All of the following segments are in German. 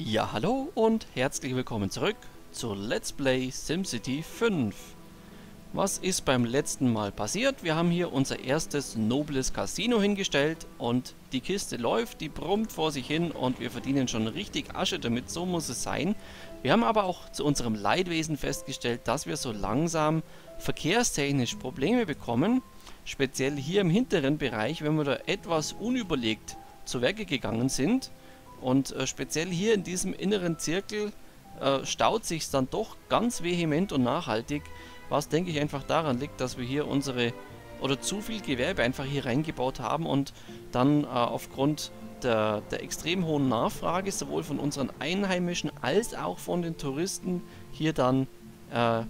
Ja, hallo und herzlich willkommen zurück zu Let's Play SimCity 5. Was ist beim letzten Mal passiert? Wir haben hier unser erstes nobles Casino hingestellt und die Kiste läuft, die brummt vor sich hin und wir verdienen schon richtig Asche damit, so muss es sein. Wir haben aber auch zu unserem Leidwesen festgestellt, dass wir so langsam verkehrstechnisch Probleme bekommen. Speziell hier im hinteren Bereich, wenn wir da etwas unüberlegt zu Werke gegangen sind. Und äh, speziell hier in diesem inneren Zirkel äh, staut sich dann doch ganz vehement und nachhaltig, was denke ich einfach daran liegt, dass wir hier unsere oder zu viel Gewerbe einfach hier reingebaut haben und dann äh, aufgrund der, der extrem hohen Nachfrage sowohl von unseren Einheimischen als auch von den Touristen hier dann äh,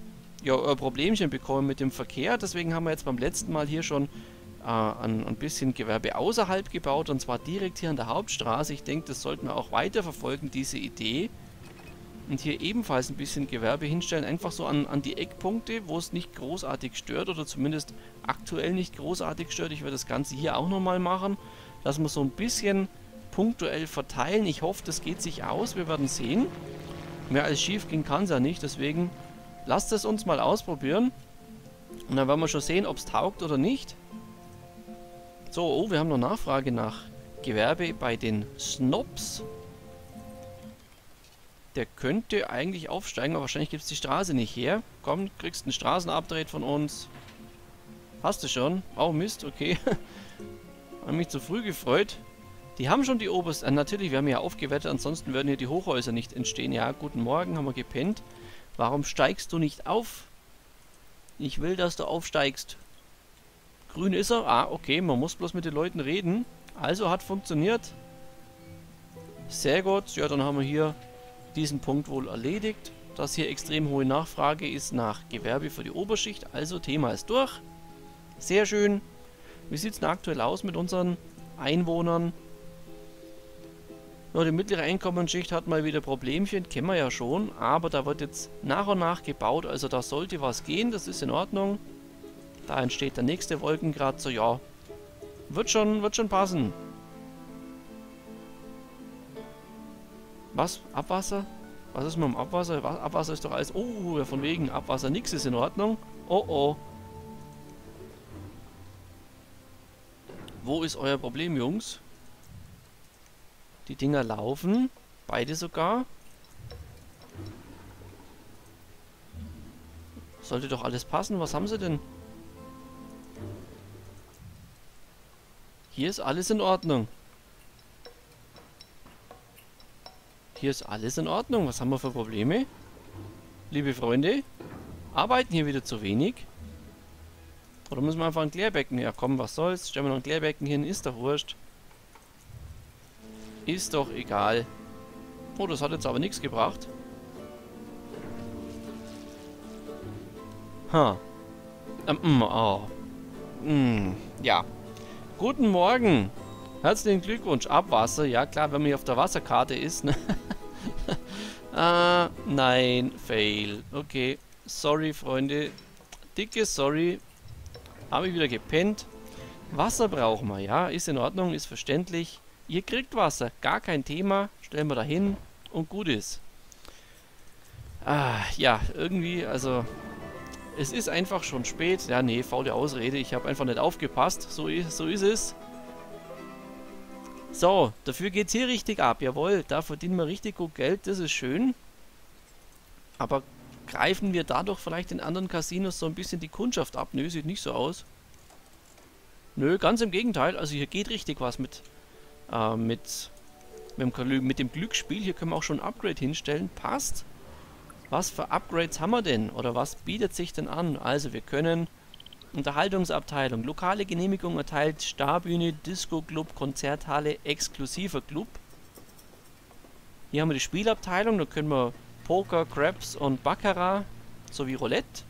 ja, Problemchen bekommen mit dem Verkehr. Deswegen haben wir jetzt beim letzten Mal hier schon ein, ein bisschen Gewerbe außerhalb gebaut und zwar direkt hier an der Hauptstraße. Ich denke, das sollten wir auch weiter verfolgen, diese Idee. Und hier ebenfalls ein bisschen Gewerbe hinstellen, einfach so an, an die Eckpunkte, wo es nicht großartig stört oder zumindest aktuell nicht großartig stört. Ich werde das Ganze hier auch nochmal machen, dass wir so ein bisschen punktuell verteilen. Ich hoffe, das geht sich aus, wir werden sehen. Mehr als schief gehen kann es ja nicht, deswegen lasst es uns mal ausprobieren. Und dann werden wir schon sehen, ob es taugt oder nicht. So, oh, wir haben noch Nachfrage nach Gewerbe bei den Snobs. Der könnte eigentlich aufsteigen, aber wahrscheinlich gibt es die Straße nicht her. Komm, kriegst ein Straßenupdate von uns. Hast du schon? Oh Mist, okay. Habe mich zu früh gefreut. Die haben schon die oberste... Äh, natürlich, wir haben ja aufgewertet, ansonsten würden hier die Hochhäuser nicht entstehen. Ja, guten Morgen, haben wir gepennt. Warum steigst du nicht auf? Ich will, dass du aufsteigst. Grün ist er. Ah, okay, man muss bloß mit den Leuten reden. Also hat funktioniert. Sehr gut. Ja, dann haben wir hier diesen Punkt wohl erledigt. Dass hier extrem hohe Nachfrage ist nach Gewerbe für die Oberschicht. Also Thema ist durch. Sehr schön. Wie sieht es denn aktuell aus mit unseren Einwohnern? Ja, die mittlere Einkommensschicht hat mal wieder Problemchen, kennen wir ja schon, aber da wird jetzt nach und nach gebaut, also da sollte was gehen, das ist in Ordnung. Da entsteht der nächste Wolkenkratzer, ja. Wird schon, wird schon passen. Was? Abwasser? Was ist mit dem Abwasser? Abwasser ist doch alles... Oh, von wegen Abwasser. Nix ist in Ordnung. Oh, oh. Wo ist euer Problem, Jungs? Die Dinger laufen. Beide sogar. Sollte doch alles passen. Was haben sie denn? Hier ist alles in Ordnung. Hier ist alles in Ordnung. Was haben wir für Probleme? Liebe Freunde, arbeiten hier wieder zu wenig? Oder müssen wir einfach ein Klärbecken? Komm, was soll's. Stellen wir noch ein Klärbecken hin. Ist doch wurscht. Ist doch egal. Oh, das hat jetzt aber nichts gebracht. Ha. Huh. Ähm, oh. Mm, ja. Guten Morgen. Herzlichen Glückwunsch. Abwasser. Ja klar, wenn man hier auf der Wasserkarte ist. Ne? ah, nein. Fail. Okay. Sorry, Freunde. Dicke Sorry. Habe ich wieder gepennt. Wasser brauchen wir, ja. Ist in Ordnung, ist verständlich. Ihr kriegt Wasser. Gar kein Thema. Stellen wir da hin und gut ist. Ah, ja, irgendwie, also es ist einfach schon spät. Ja, nee, faule Ausrede. Ich habe einfach nicht aufgepasst. So, so ist es. So, dafür geht es hier richtig ab. Jawohl, da verdienen wir richtig gut Geld. Das ist schön. Aber greifen wir dadurch vielleicht in anderen Casinos so ein bisschen die Kundschaft ab? Nö, sieht nicht so aus. Nö, ganz im Gegenteil. Also hier geht richtig was mit, äh, mit, mit, dem, mit dem Glücksspiel. Hier können wir auch schon ein Upgrade hinstellen. Passt. Was für Upgrades haben wir denn? Oder was bietet sich denn an? Also wir können Unterhaltungsabteilung, lokale Genehmigung erteilt, Starbühne, Disco-Club, Konzerthalle, exklusiver Club. Hier haben wir die Spielabteilung, da können wir Poker, Craps und Baccarat sowie Roulette.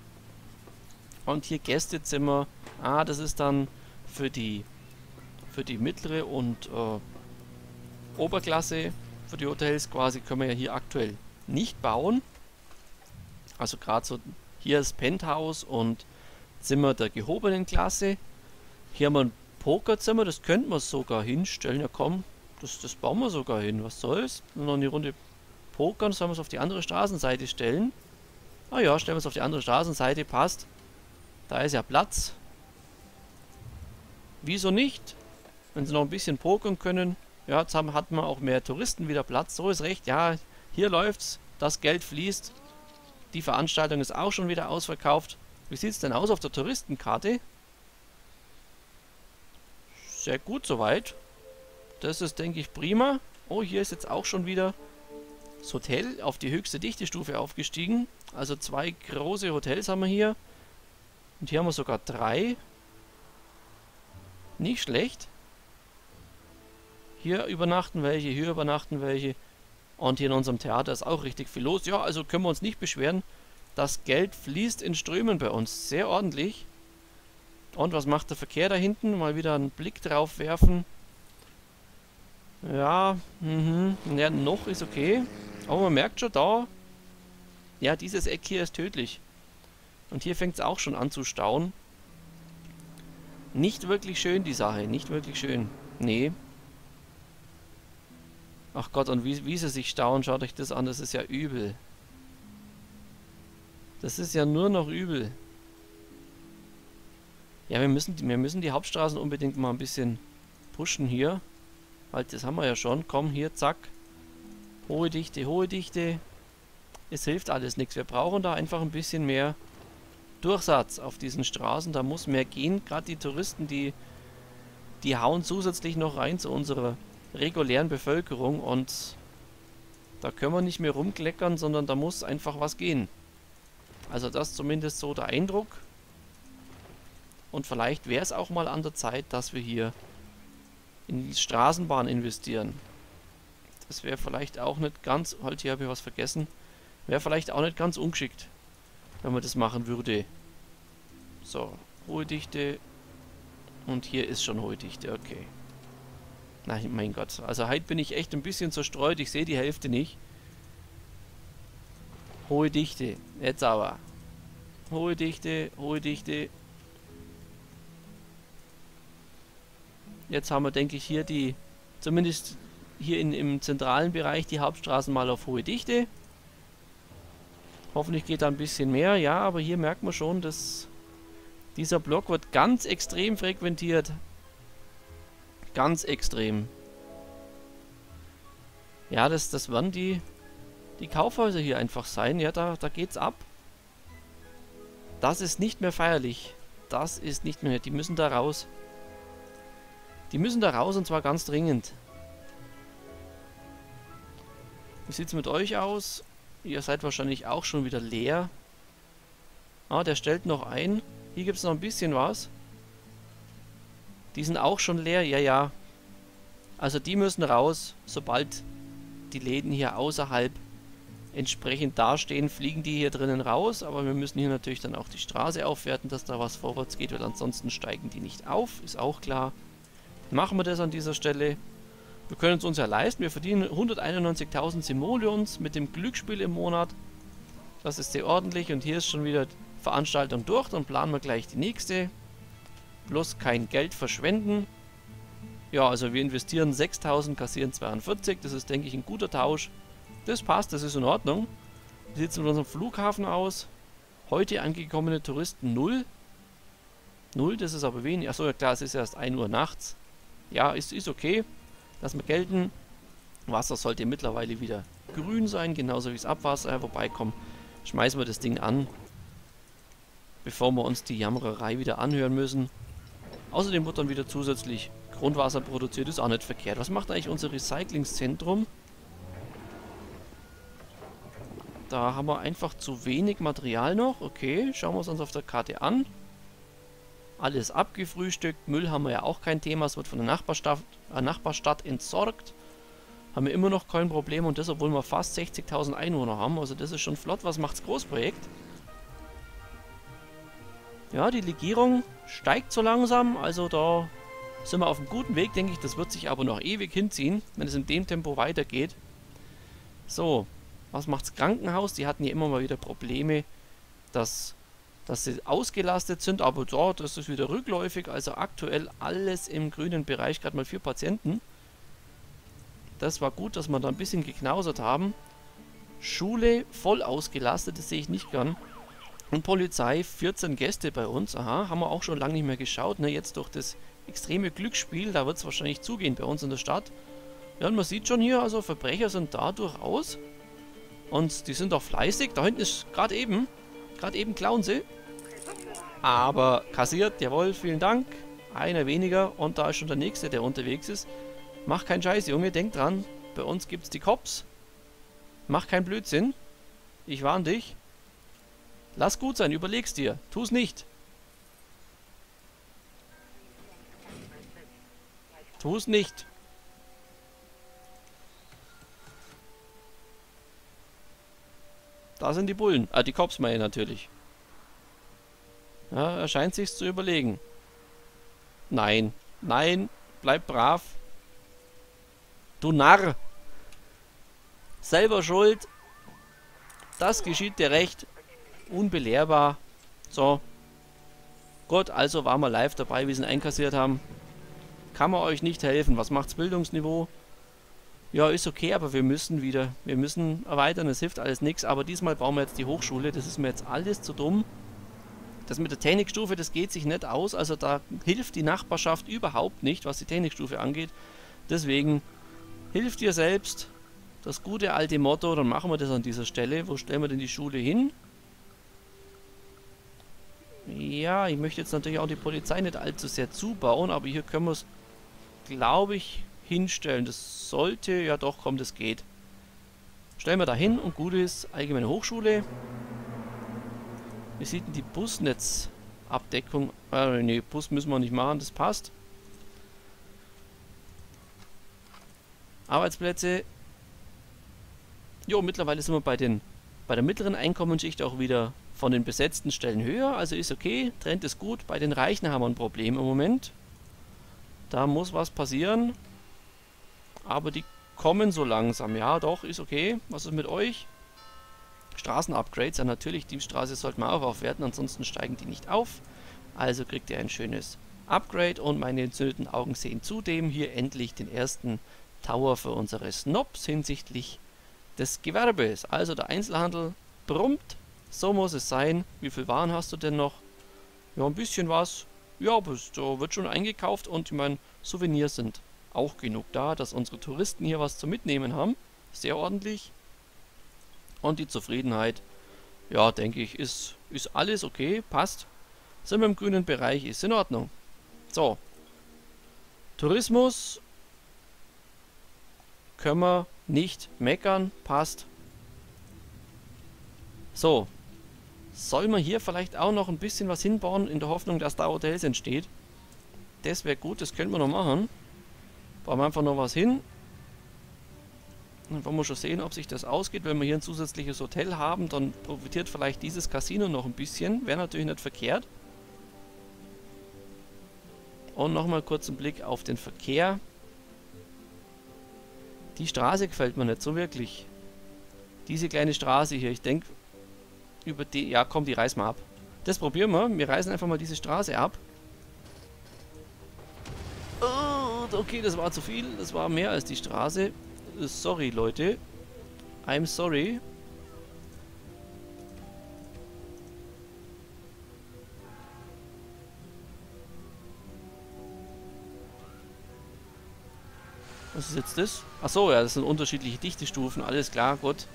Und hier Gästezimmer. Ah, das ist dann für die für die mittlere und äh, Oberklasse, für die Hotels quasi können wir ja hier aktuell nicht bauen. Also gerade so, hier ist Penthouse und Zimmer der gehobenen Klasse. Hier haben wir ein Pokerzimmer, das könnten wir sogar hinstellen. Ja komm, das, das bauen wir sogar hin. Was soll's? Noch eine Runde pokern. Sollen wir es auf die andere Straßenseite stellen? Ah ja, stellen wir es auf die andere Straßenseite. Passt. Da ist ja Platz. Wieso nicht? Wenn sie noch ein bisschen pokern können. Ja, jetzt haben, hat man auch mehr Touristen wieder Platz. So ist recht. Ja, hier läuft's. Das Geld fließt. Die Veranstaltung ist auch schon wieder ausverkauft. Wie sieht es denn aus auf der Touristenkarte? Sehr gut soweit. Das ist, denke ich, prima. Oh, hier ist jetzt auch schon wieder das Hotel auf die höchste Dichtestufe aufgestiegen. Also zwei große Hotels haben wir hier. Und hier haben wir sogar drei. Nicht schlecht. Hier übernachten welche, hier übernachten welche. Und hier in unserem Theater ist auch richtig viel los. Ja, also können wir uns nicht beschweren. Das Geld fließt in Strömen bei uns. Sehr ordentlich. Und was macht der Verkehr da hinten? Mal wieder einen Blick drauf werfen. Ja, mhm. Ja, noch ist okay. Aber man merkt schon da, ja, dieses Eck hier ist tödlich. Und hier fängt es auch schon an zu stauen. Nicht wirklich schön, die Sache. Nicht wirklich schön. Nee. Ach Gott, und wie, wie sie sich stauen, schaut euch das an. Das ist ja übel. Das ist ja nur noch übel. Ja, wir müssen, wir müssen die Hauptstraßen unbedingt mal ein bisschen pushen hier. Halt, das haben wir ja schon. Komm, hier, zack. Hohe Dichte, hohe Dichte. Es hilft alles nichts. Wir brauchen da einfach ein bisschen mehr Durchsatz auf diesen Straßen. Da muss mehr gehen. Gerade die Touristen, die, die hauen zusätzlich noch rein zu unserer regulären Bevölkerung. Und da können wir nicht mehr rumkleckern, sondern da muss einfach was gehen. Also das zumindest so der Eindruck. Und vielleicht wäre es auch mal an der Zeit, dass wir hier in die Straßenbahn investieren. Das wäre vielleicht auch nicht ganz... Halt, hier habe ich was vergessen. Wäre vielleicht auch nicht ganz ungeschickt, wenn man das machen würde. So, hohe Dichte. Und hier ist schon hohe Dichte, okay. Nein, mein Gott. Also heute bin ich echt ein bisschen zerstreut. Ich sehe die Hälfte nicht. Hohe Dichte. Jetzt aber. Hohe Dichte, hohe Dichte. Jetzt haben wir, denke ich, hier die, zumindest hier in, im zentralen Bereich, die Hauptstraßen mal auf hohe Dichte. Hoffentlich geht da ein bisschen mehr. Ja, aber hier merkt man schon, dass dieser Block wird ganz extrem frequentiert. Ganz extrem. Ja, das, das werden die, die Kaufhäuser hier einfach sein. Ja, da, da geht's ab. Das ist nicht mehr feierlich. Das ist nicht mehr... Die müssen da raus. Die müssen da raus und zwar ganz dringend. Wie sieht es mit euch aus? Ihr seid wahrscheinlich auch schon wieder leer. Ah, der stellt noch ein. Hier gibt es noch ein bisschen was. Die sind auch schon leer. Ja, ja. Also die müssen raus, sobald die Läden hier außerhalb entsprechend dastehen, fliegen die hier drinnen raus. Aber wir müssen hier natürlich dann auch die Straße aufwerten, dass da was vorwärts geht, weil ansonsten steigen die nicht auf. Ist auch klar machen wir das an dieser Stelle. Wir können es uns ja leisten. Wir verdienen 191.000 Simoleons mit dem Glücksspiel im Monat. Das ist sehr ordentlich. Und hier ist schon wieder Veranstaltung durch. Dann planen wir gleich die nächste. Bloß kein Geld verschwenden. Ja, also wir investieren 6.000, kassieren 42. Das ist, denke ich, ein guter Tausch. Das passt, das ist in Ordnung. Wie sieht es mit unserem Flughafen aus? Heute angekommene Touristen 0. 0, das ist aber wenig. Achso, ja klar, es ist erst 1 Uhr nachts. Ja, ist, ist okay. Lassen wir gelten. Wasser sollte mittlerweile wieder grün sein, genauso wie das Abwasser. Wobei, komm, schmeißen wir das Ding an, bevor wir uns die Jammererei wieder anhören müssen. Außerdem wird dann wieder zusätzlich Grundwasser produziert, ist auch nicht verkehrt. Was macht eigentlich unser Recyclingszentrum? Da haben wir einfach zu wenig Material noch. Okay, schauen wir es uns auf der Karte an. Alles abgefrühstückt. Müll haben wir ja auch kein Thema. Es wird von der Nachbarstadt, äh, Nachbarstadt entsorgt. Haben wir immer noch kein Problem. Und das, obwohl wir fast 60.000 Einwohner haben. Also das ist schon flott. Was macht's Großprojekt? Ja, die Legierung steigt so langsam. Also da sind wir auf einem guten Weg, denke ich. Das wird sich aber noch ewig hinziehen, wenn es in dem Tempo weitergeht. So, was macht's Krankenhaus? Die hatten ja immer mal wieder Probleme, dass dass sie ausgelastet sind, aber das ist wieder rückläufig, also aktuell alles im grünen Bereich, gerade mal vier Patienten. Das war gut, dass wir da ein bisschen geknausert haben. Schule voll ausgelastet, das sehe ich nicht gern. Und Polizei, 14 Gäste bei uns. Aha, haben wir auch schon lange nicht mehr geschaut. Ne? Jetzt durch das extreme Glücksspiel, da wird es wahrscheinlich zugehen bei uns in der Stadt. Ja, und man sieht schon hier, also Verbrecher sind da durchaus. Und die sind auch fleißig. Da hinten ist gerade eben, gerade eben klauen sie. Aber kassiert, jawohl, vielen Dank. Einer weniger und da ist schon der nächste, der unterwegs ist. Mach keinen Scheiß, Junge, denk dran. Bei uns gibt's die Cops. Mach keinen Blödsinn. Ich warne dich. Lass gut sein, überleg's dir. Tu's nicht. Tu's nicht. Da sind die Bullen. Ah, die Cops meine natürlich. Ja, er scheint sich's zu überlegen. Nein. Nein. Bleib brav. Du Narr. Selber schuld. Das geschieht dir recht. Unbelehrbar. So. Gut, also waren wir live dabei, wie sie ihn einkassiert haben. Kann man euch nicht helfen. Was macht's Bildungsniveau? Ja, ist okay, aber wir müssen wieder. Wir müssen erweitern, es hilft alles nichts. Aber diesmal bauen wir jetzt die Hochschule. Das ist mir jetzt alles zu dumm. Das mit der Technikstufe, das geht sich nicht aus. Also da hilft die Nachbarschaft überhaupt nicht, was die Technikstufe angeht. Deswegen hilft ihr selbst. Das gute alte Motto, dann machen wir das an dieser Stelle. Wo stellen wir denn die Schule hin? Ja, ich möchte jetzt natürlich auch die Polizei nicht allzu sehr zubauen, aber hier können wir es, glaube ich, hinstellen. Das sollte, ja doch, komm, das geht. Stellen wir da hin und gut ist, allgemeine Hochschule. Wie sieht denn die Busnetzabdeckung? Äh, ne, Bus müssen wir nicht machen, das passt. Arbeitsplätze. Jo, mittlerweile sind wir bei den bei der mittleren Einkommensschicht auch wieder von den besetzten Stellen höher, also ist okay, Trend ist gut. Bei den Reichen haben wir ein Problem im Moment. Da muss was passieren. Aber die kommen so langsam. Ja, doch, ist okay. Was ist mit euch? Straßenupgrades. Ja, natürlich, die Straße sollte man auch aufwerten, ansonsten steigen die nicht auf. Also kriegt ihr ein schönes Upgrade und meine entzündeten Augen sehen zudem hier endlich den ersten Tower für unsere Snobs hinsichtlich des Gewerbes. Also der Einzelhandel brummt, so muss es sein. Wie viel Waren hast du denn noch? Ja, ein bisschen was. Ja, aber es wird schon eingekauft und ich meine, Souvenirs sind auch genug da, dass unsere Touristen hier was zu mitnehmen haben. Sehr ordentlich. Und die Zufriedenheit, ja, denke ich, ist, ist alles okay, passt. Sind wir im grünen Bereich, ist in Ordnung. So. Tourismus können wir nicht meckern, passt. So. Soll man hier vielleicht auch noch ein bisschen was hinbauen, in der Hoffnung, dass da Hotels entsteht? Das wäre gut, das könnten wir noch machen. Bauen wir einfach noch was hin. Dann wollen wir schon sehen, ob sich das ausgeht. Wenn wir hier ein zusätzliches Hotel haben, dann profitiert vielleicht dieses Casino noch ein bisschen. Wäre natürlich nicht verkehrt. Und nochmal kurz einen Blick auf den Verkehr. Die Straße gefällt mir nicht so wirklich. Diese kleine Straße hier, ich denke, über die... Ja, komm, die reißen wir ab. Das probieren wir. Wir reißen einfach mal diese Straße ab. Oh, okay, das war zu viel. Das war mehr als die Straße. Sorry, Leute. I'm sorry. Was ist jetzt das? Achso, ja, das sind unterschiedliche Dichtestufen. Alles klar, gut.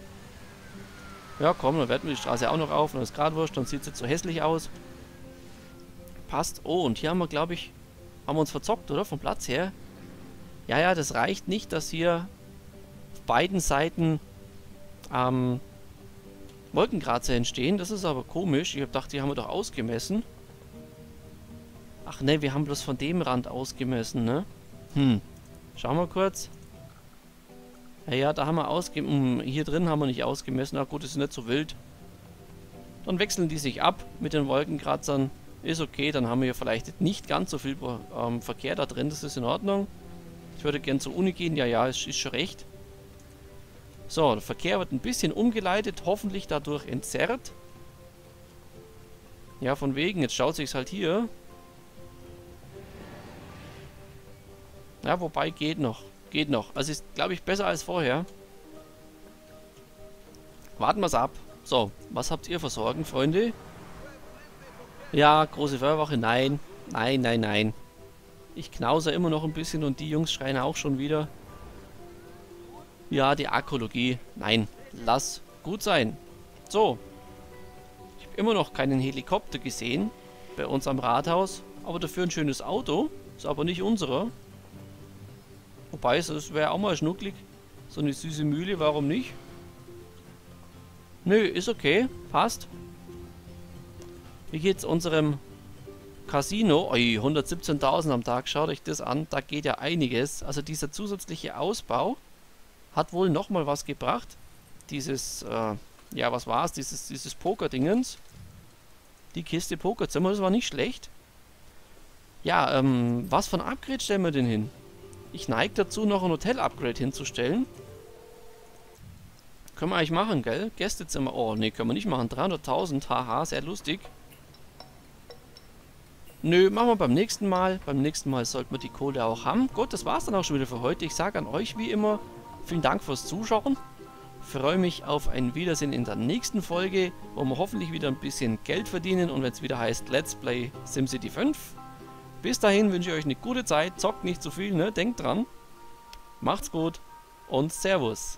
Ja, komm, dann werten wir die Straße auch noch auf. Dann ist gerade wurscht, dann sieht es jetzt so hässlich aus. Passt. Oh, und hier haben wir, glaube ich, haben wir uns verzockt, oder? Vom Platz her. Ja, ja, das reicht nicht, dass hier beiden Seiten ähm, Wolkenkratzer entstehen. Das ist aber komisch. Ich habe gedacht, die haben wir doch ausgemessen. Ach ne, wir haben bloß von dem Rand ausgemessen, ne? Hm. Schauen wir kurz. Ja, da haben wir ausgemessen. Hm, hier drin haben wir nicht ausgemessen. Na gut, ist nicht so wild. Dann wechseln die sich ab mit den Wolkenkratzern. Ist okay, dann haben wir vielleicht nicht ganz so viel ähm, Verkehr da drin. Das ist in Ordnung. Ich würde gern zur Uni gehen. Ja, ja, ist, ist schon recht. So, der Verkehr wird ein bisschen umgeleitet, hoffentlich dadurch entzerrt. Ja, von wegen, jetzt schaut sich's halt hier. Ja, wobei, geht noch. Geht noch. Also ist, glaube ich, besser als vorher. warten wir's ab. So, was habt ihr für Sorgen, Freunde? Ja, große Feuerwache, nein. Nein, nein, nein. Ich knause immer noch ein bisschen und die Jungs schreien auch schon wieder. Ja, die Arkologie. Nein, lass gut sein. So. Ich habe immer noch keinen Helikopter gesehen bei uns am Rathaus. Aber dafür ein schönes Auto. Ist aber nicht unserer. Wobei, es wäre auch mal schnucklig. So eine süße Mühle, warum nicht? Nö, ist okay. Passt. Wie geht's unserem Casino? Ui, 117.000 am Tag. Schaut euch das an. Da geht ja einiges. Also dieser zusätzliche Ausbau hat wohl nochmal was gebracht. Dieses, äh, ja, was war's? Dieses, dieses Poker-Dingens. Die Kiste Pokerzimmer, das war nicht schlecht. Ja, ähm, was ein Upgrade stellen wir denn hin? Ich neige dazu, noch ein Hotel-Upgrade hinzustellen. Können wir eigentlich machen, gell? Gästezimmer. Oh, nee, können wir nicht machen. 300.000, haha, sehr lustig. Nö, machen wir beim nächsten Mal. Beim nächsten Mal sollten wir die Kohle auch haben. Gut, das war's dann auch schon wieder für heute. Ich sage an euch wie immer, vielen Dank fürs Zuschauen. Freue mich auf ein Wiedersehen in der nächsten Folge, wo wir hoffentlich wieder ein bisschen Geld verdienen und wenn es wieder heißt Let's Play SimCity 5. Bis dahin wünsche ich euch eine gute Zeit, zockt nicht zu viel, ne? Denkt dran. Macht's gut und Servus.